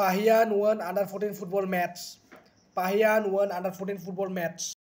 Pahian won under 14 football match. Pahian won under 14 football match.